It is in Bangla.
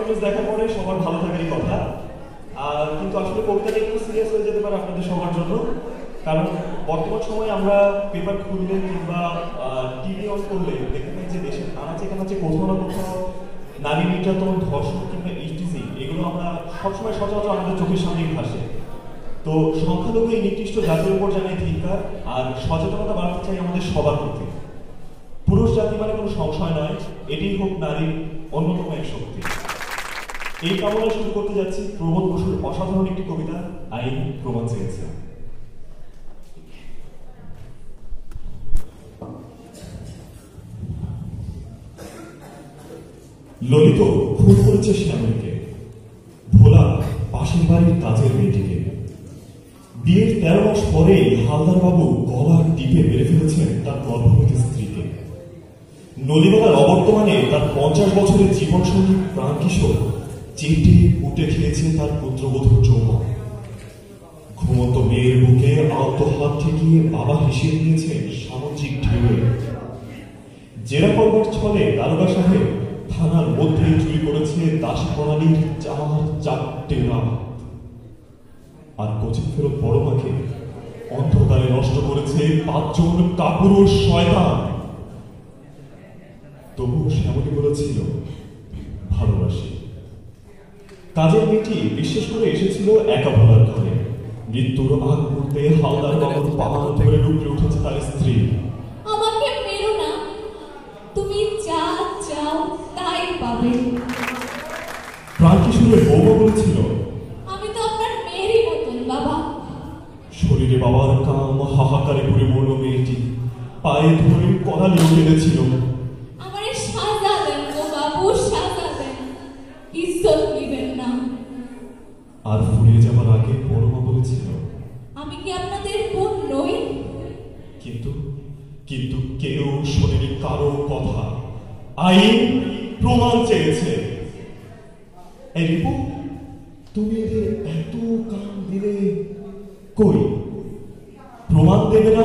কন্টিনিউস দেখা পড়ে সবার ভালো থাকারই কথা। আর কিন্তু আসলে কবিতাটা একটু সিরিয়াস হয়ে যেতে পারে আপনাদের সবার জন্য। কারণ বর্তমান সময়ে আমরা পেপার খুললে কিংবা টিভি অন করলে দেখতে যে দেশের আনাচে কানাচে কোথাও না কোথাও নারী নির্যাতন, ধর্ষণ কিংবা এইচটিসি এগুলো আমরা সবসময় সচরাচর আমাদের চোখের সামনেই ভাসে। তো সংখ্যালঘু এই নির্দিষ্ট জাতির উপর জানাই ধিকার আর সচেতনতা বাড়াতে চাই আমাদের সবার প্রতি পুরুষ জাতি মানে কোনো সংশয় নয় এটি হোক নারীর অন্যতম এক শক্তি। এই কামনা শুরু করতে যাচ্ছি প্রমোদ বসুর অসাধারণ একটি কবিতা, আইন প্রমাণ চেয়েছে। ললিত, খুন করেছে শ্যামলকে। ভোলা, পাশের বাড়ির কাজের মেয়েটিকে। বিয়ের তেরো মাস পরে হালদার বাবু গলার টিপে মেরে ফেলেছেন তার গর্ভবতী স্ত্রীকে। নলিবালার অবর্তমানে তার পঞ্চাশ বছরের জীবন সঙ্গী প্রাণ কিশোর চেটে উঠে খেয়েছে তার পুত্রবধূ যৌবন ঘুমন্ত মেয়ের বুকে আলতো হাত ঠেকিয়ে বাবা হিসেবে নিয়েছেন সামাজিক ঢেউয়ে। জেরা করবার ছলে দারোগা সাহেব থানার মধ্যে চুরি করেছে দাস প্রণালীর চার চারটে নাম। আর কোচিং ফেরত বড় মাকে অন্ধকারে নষ্ট করেছে পাঁচজন কাপুরুষ শয়তান। তবুও শ্যামলী বলেছিল, ভালোবাসি। কাজের মেয়েটি বিশেষ করে এসেছিল একা বলার ঘরে। মৃত্যুর আগ মুহূর্তে হালদার বাবুর পাহাড় ধরে ডুবলে উঠেছে তার স্ত্রী। আমাকে মেরো না। তুমি যা চাও তাই পাবে। প্রাণ কিশোরের বৌমা বলেছিল আমি তো আপনার মেয়েরই মতন বাবা। শরীরে বাবার কাম হাহাকারে ভরে মরল মেয়েটি। পায়ে ধরে করালিও কেঁদেছিল আর ফুরিয়ে যাবার আগে বড়মা বলেছিল আমি কি আপনাদের বোন নই? কিন্তু কিন্তু কেউ শোনেনি কারও কথা। আইন প্রমাণ চেয়েছে। এই রিপু তুমি এদের এত কান দিলে কই? প্রমাণ দেবে না?